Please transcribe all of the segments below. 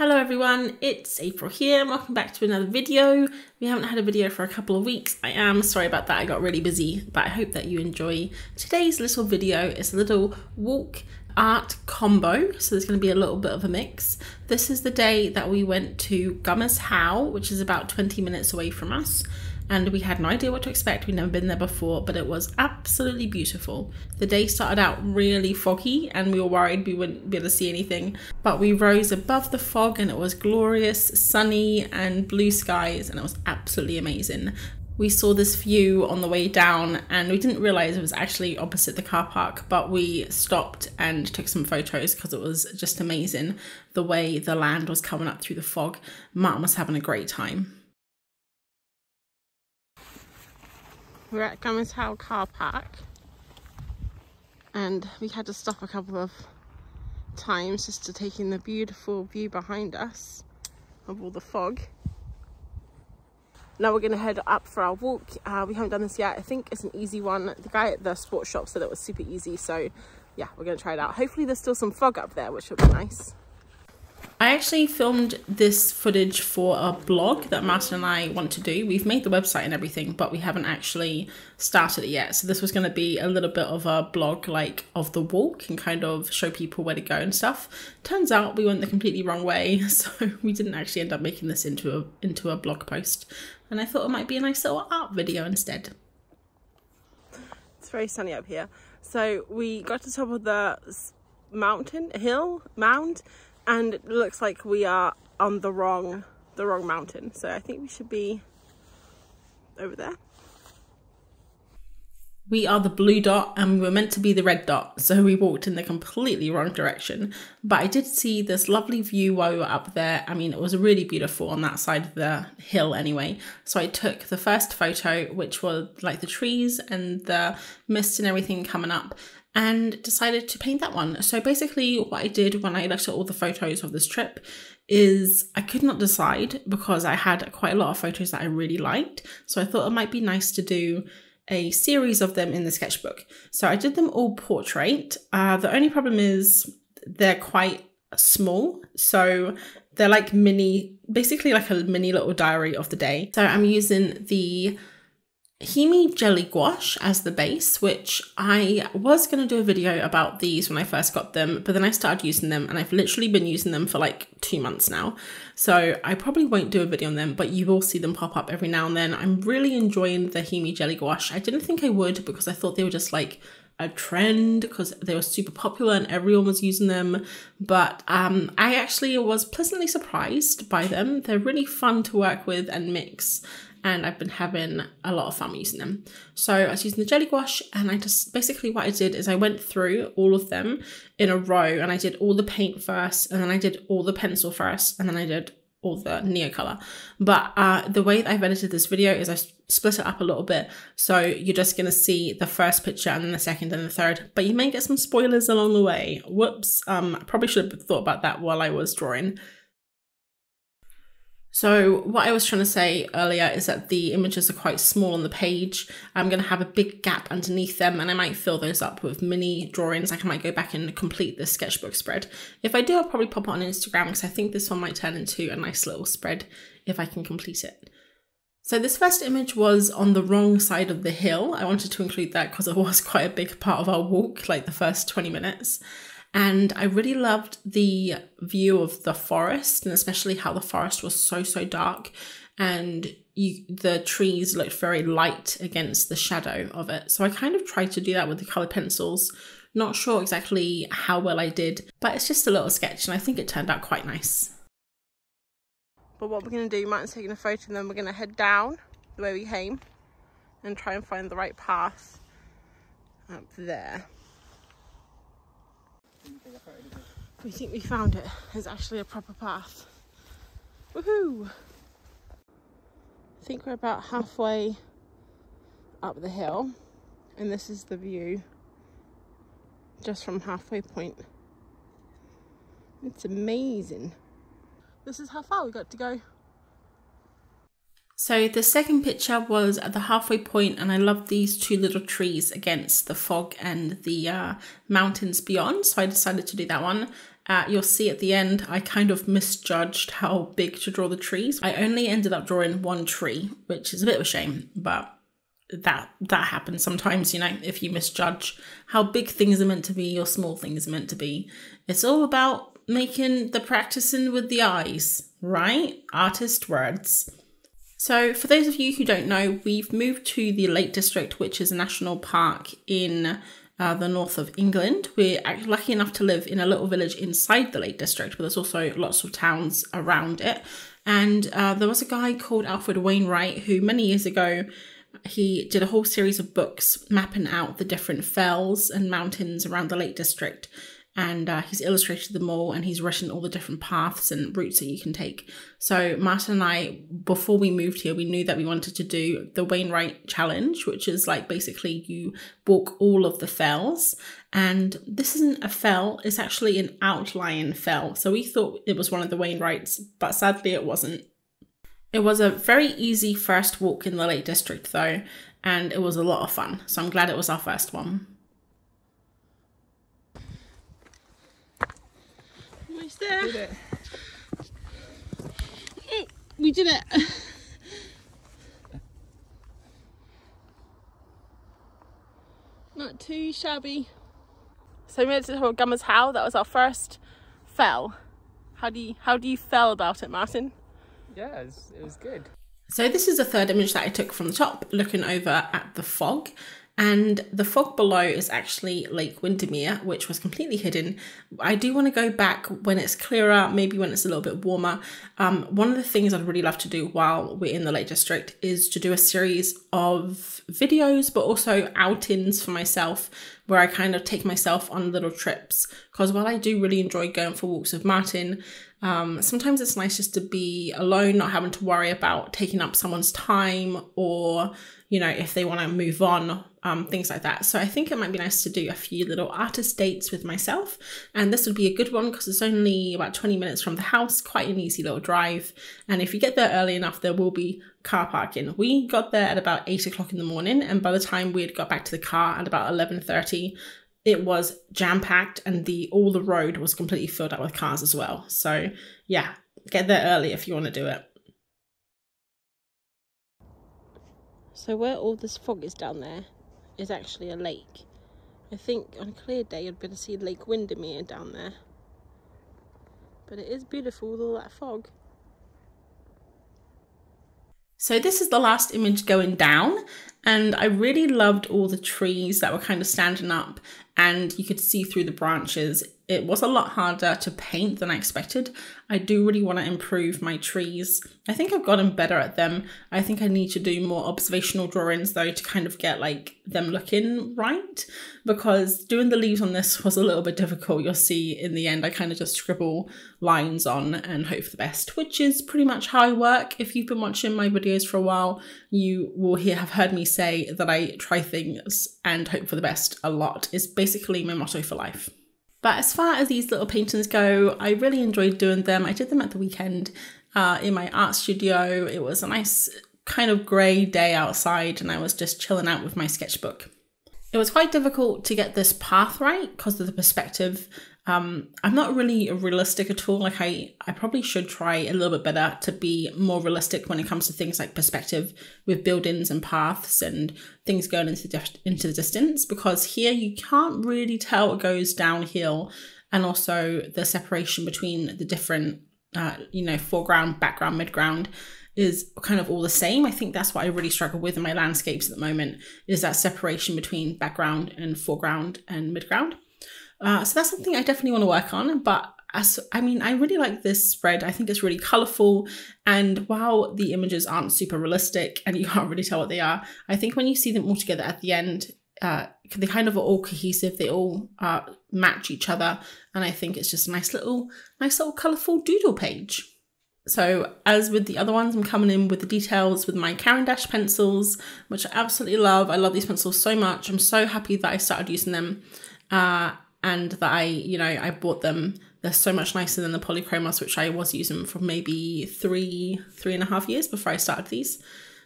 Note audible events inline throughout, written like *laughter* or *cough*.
Hello everyone, it's April here and welcome back to another video. We haven't had a video for a couple of weeks. I am sorry about that, I got really busy, but I hope that you enjoy today's little video. It's a little walk art combo, so there's going to be a little bit of a mix. This is the day that we went to Gummer's How, which is about 20 minutes away from us and we had no idea what to expect. We'd never been there before, but it was absolutely beautiful. The day started out really foggy and we were worried we wouldn't be able to see anything, but we rose above the fog and it was glorious, sunny and blue skies and it was absolutely amazing. We saw this view on the way down and we didn't realize it was actually opposite the car park, but we stopped and took some photos because it was just amazing the way the land was coming up through the fog. Martin was having a great time. We're at Gummer's car park and we had to stop a couple of times just to take in the beautiful view behind us of all the fog. Now we're going to head up for our walk. Uh, we haven't done this yet. I think it's an easy one. The guy at the sports shop said it was super easy. So yeah, we're going to try it out. Hopefully there's still some fog up there, which would be nice. I actually filmed this footage for a blog that Martin and I want to do. We've made the website and everything, but we haven't actually started it yet. So this was going to be a little bit of a blog like of the walk and kind of show people where to go and stuff. Turns out we went the completely wrong way, *laughs* so we didn't actually end up making this into a into a blog post. And I thought it might be a nice little art video instead. It's very sunny up here. So we got to the top of the mountain, hill, mound, and it looks like we are on the wrong the wrong mountain. So I think we should be over there we are the blue dot and we were meant to be the red dot so we walked in the completely wrong direction but I did see this lovely view while we were up there I mean it was really beautiful on that side of the hill anyway so I took the first photo which was like the trees and the mist and everything coming up and decided to paint that one. So basically, what I did when I looked at all the photos of this trip is I could not decide because I had quite a lot of photos that I really liked. So I thought it might be nice to do a series of them in the sketchbook. So I did them all portrait. Uh, the only problem is they're quite small. So they're like mini, basically like a mini little diary of the day. So I'm using the Himi Jelly Gouache as the base, which I was going to do a video about these when I first got them, but then I started using them and I've literally been using them for like two months now. So I probably won't do a video on them, but you will see them pop up every now and then. I'm really enjoying the Himi Jelly Gouache. I didn't think I would because I thought they were just like a trend because they were super popular and everyone was using them. But um, I actually was pleasantly surprised by them. They're really fun to work with and mix and I've been having a lot of fun using them. So I was using the jelly gouache and I just basically what I did is I went through all of them in a row and I did all the paint first and then I did all the pencil first and then I did all the Neocolor. But uh, the way that I've edited this video is I split it up a little bit. So you're just going to see the first picture and then the second and the third. But you may get some spoilers along the way. Whoops. Um, I probably should have thought about that while I was drawing. So what I was trying to say earlier is that the images are quite small on the page. I'm going to have a big gap underneath them and I might fill those up with mini drawings. Like I might go back and complete the sketchbook spread. If I do, I'll probably pop it on Instagram because I think this one might turn into a nice little spread if I can complete it. So this first image was on the wrong side of the hill. I wanted to include that because it was *laughs* quite a big part of our walk, like the first 20 minutes. And I really loved the view of the forest and especially how the forest was so, so dark and you, the trees looked very light against the shadow of it. So I kind of tried to do that with the colour pencils. Not sure exactly how well I did, but it's just a little sketch and I think it turned out quite nice. But what we're going to do, Martin's taking a photo and then we're going to head down the way we came and try and find the right path up there. We think we found it. It's actually a proper path. Woohoo! I think we're about halfway up the hill and this is the view just from halfway point. It's amazing. This is how far we got to go. So the second picture was at the halfway point and I love these two little trees against the fog and the uh, mountains beyond. So I decided to do that one. Uh, you'll see at the end, I kind of misjudged how big to draw the trees. I only ended up drawing one tree, which is a bit of a shame, but that that happens sometimes, you know, if you misjudge how big things are meant to be or small things are meant to be. It's all about making the practicing with the eyes, right? Artist words. So, for those of you who don't know, we've moved to the Lake District, which is a national park in uh, the north of England. We're lucky enough to live in a little village inside the Lake District, but there's also lots of towns around it. And uh, there was a guy called Alfred Wainwright who, many years ago, he did a whole series of books mapping out the different fells and mountains around the Lake District and uh, he's illustrated them all and he's written all the different paths and routes that you can take. So Martin and I, before we moved here, we knew that we wanted to do the Wainwright Challenge, which is like basically you walk all of the fells. And this isn't a fell, it's actually an outlying fell. So we thought it was one of the Wainwrights, but sadly it wasn't. It was a very easy first walk in the Lake District though, and it was a lot of fun. So I'm glad it was our first one. There. Uh, did it. Mm, we did it. Not too shabby. So we made it to Gummer's How. That was our first fell. How do you how do you feel about it, Martin? Yeah, it was, it was good. So this is the third image that I took from the top, looking over at the fog. And the fog below is actually Lake Windermere, which was completely hidden. I do want to go back when it's clearer, maybe when it's a little bit warmer. Um, one of the things I'd really love to do while we're in the Lake District is to do a series of videos, but also outings for myself where I kind of take myself on little trips. Because while I do really enjoy going for walks with Martin, um, sometimes it's nice just to be alone, not having to worry about taking up someone's time or you know, if they want to move on, um, things like that. So I think it might be nice to do a few little artist dates with myself. And this would be a good one because it's only about 20 minutes from the house, quite an easy little drive. And if you get there early enough, there will be car parking. We got there at about eight o'clock in the morning. And by the time we had got back to the car at about 11.30, it was jam packed and the all the road was completely filled up with cars as well. So yeah, get there early if you want to do it. So where all this fog is down there is actually a lake. I think on a clear day you'd be able to see Lake Windermere down there. But it is beautiful with all that fog. So this is the last image going down and I really loved all the trees that were kind of standing up and you could see through the branches. It was a lot harder to paint than I expected. I do really want to improve my trees. I think I've gotten better at them. I think I need to do more observational drawings though to kind of get like them looking right because doing the leaves on this *laughs* was a little bit difficult. You'll see in the end I kind of just scribble lines on and hope for the best, which is pretty much how I work. If you've been watching my videos for a while, you will hear, have heard me say that I try things and hope for the best a lot. It's basically my motto for life. But as far as these little paintings go, I really enjoyed doing them. I did them at the weekend uh, in my art studio. It was a nice kind of grey day outside and I was just chilling out with my sketchbook. It was quite difficult to get this path right because of the perspective um, I'm not really realistic at all. Like I, I probably should try a little bit better to be more realistic when it comes to things like perspective with buildings and paths and things going into the, into the distance. Because here you can't really tell it goes downhill, and also the separation between the different, uh, you know, foreground, background, midground is kind of all the same. I think that's what I really struggle with in my landscapes at the moment is that separation between background and foreground and midground. Uh, so that's something I definitely want to work on. But as I mean, I really like this spread. I think it's really colorful. And while the images aren't super realistic and *laughs* you can't really tell what they are, I think when you see them all together at the end, uh, they kind of are all cohesive. They all uh, match each other, and I think it's just a nice little, nice little colorful doodle page. So as with the other ones, I'm coming in with the details with my Caran d'Ache pencils, which I absolutely love. I love these pencils so much. I'm so happy that I started using them. Uh, and that I, you know, I bought them. They're so much nicer than the polychromos, which I was using for maybe three, three and a half years before I started these.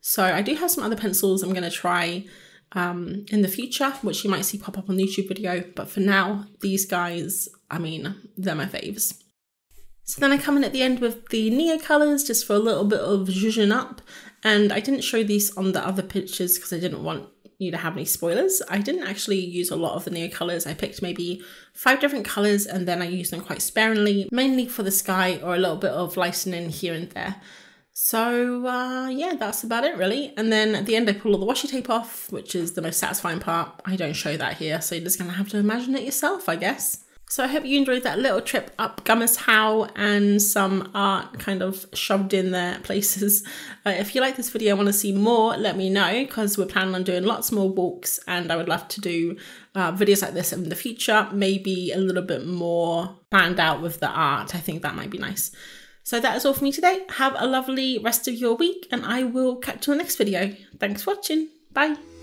So I do have some other pencils I'm going to try um, in the future, which you might see pop up on the YouTube video. But for now, these guys I mean, they're my faves. So then I come in at the end with the Neo colours just for a little bit of zhuzhing up. And I didn't show these on the other pictures because I didn't want you to have any spoilers. I didn't actually use a lot of the Neo colours. I picked maybe five different colours and then I used them quite sparingly, mainly for the sky or a little bit of lightening here and there. So uh, yeah, that's about it really. And then at the end I pull all the washi tape off, which is the most satisfying part. I don't show that here, so you're just gonna have to imagine it yourself, I guess. So I hope you enjoyed that little trip up Gummer's How and some art kind of shoved in there places. *laughs* Uh, if you like this video and want to see more, let me know because we're planning on doing lots more walks and I would love to do uh, videos like this in the future, maybe a little bit more planned out with the art. I think that might be nice. So that is all for me today. Have a lovely rest of your week and I will catch you in the next video. Thanks for watching. Bye.